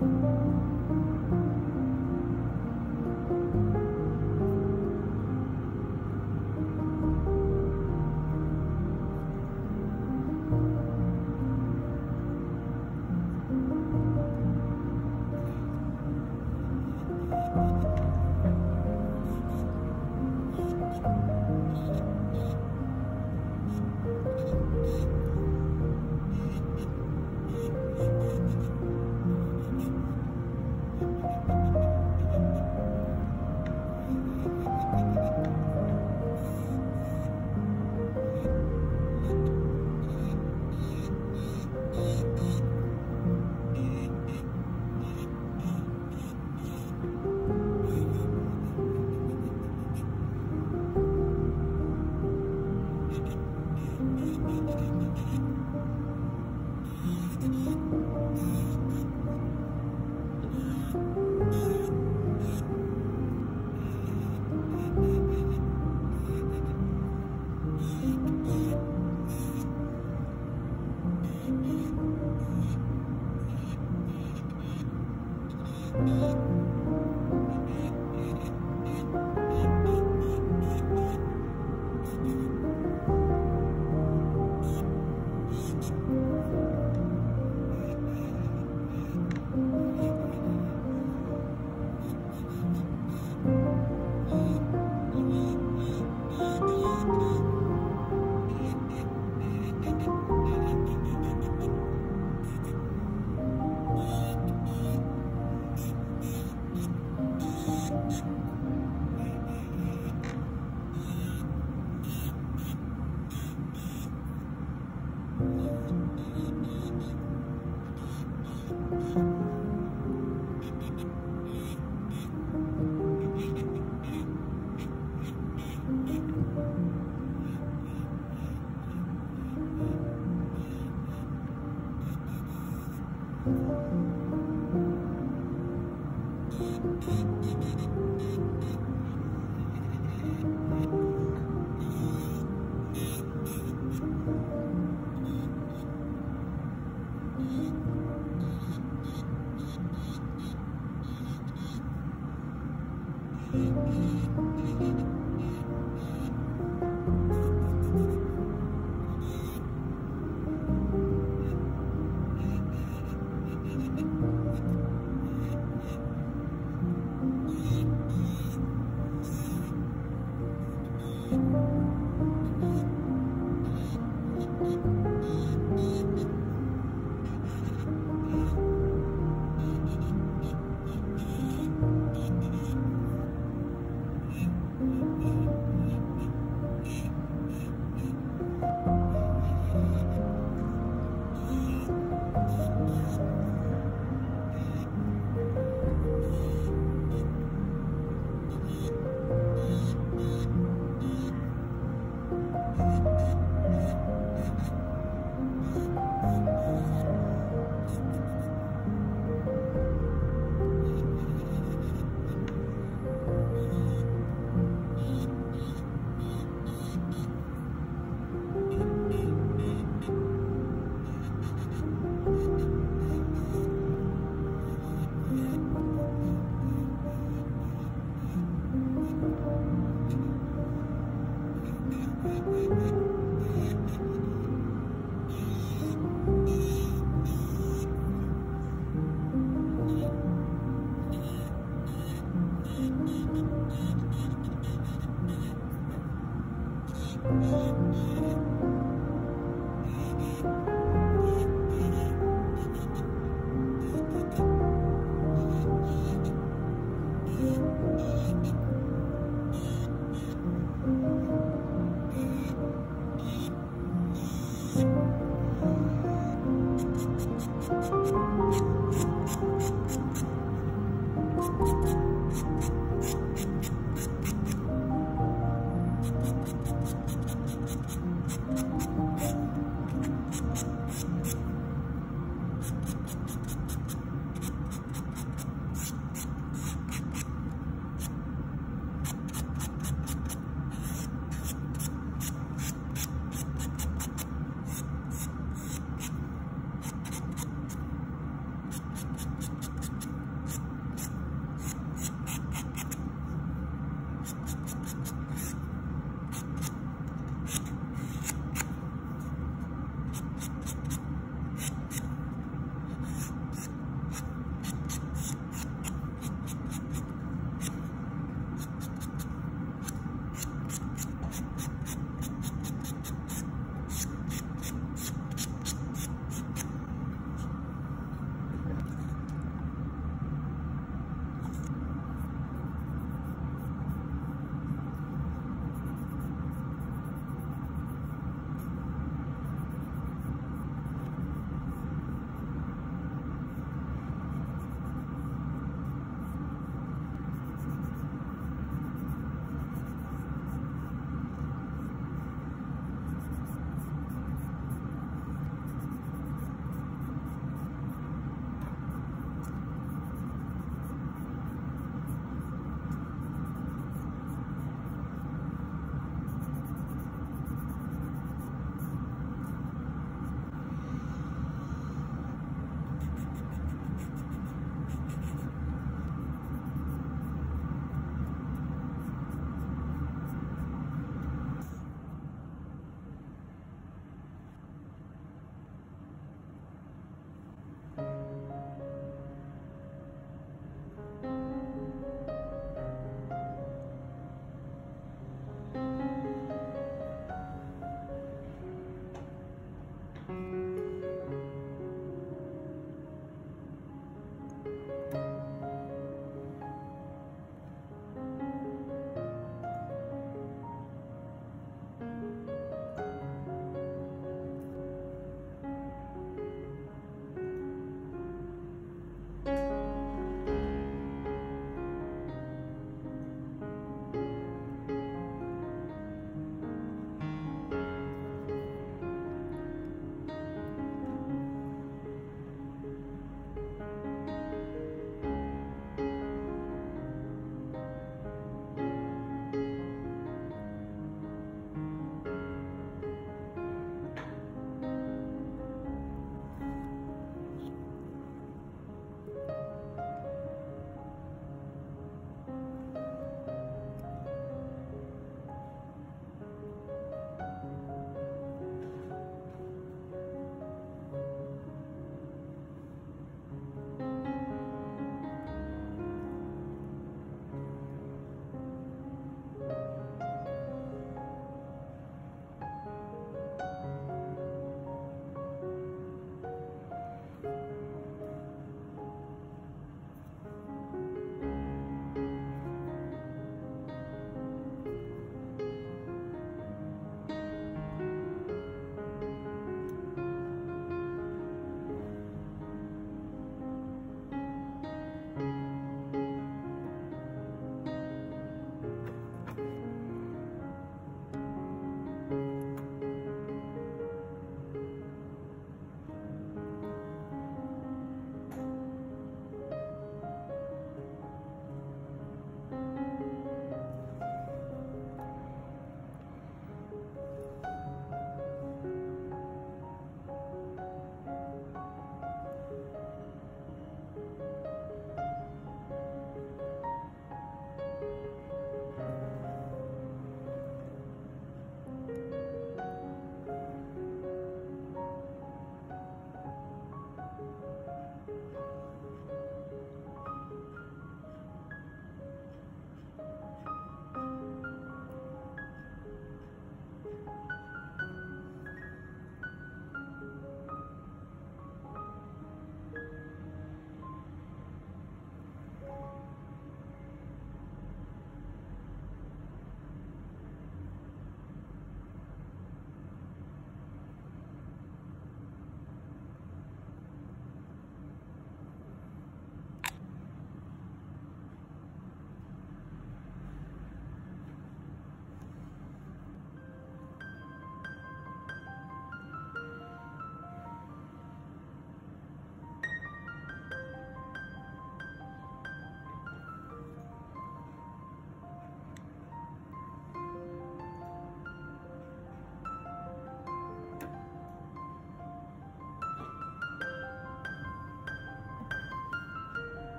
うん。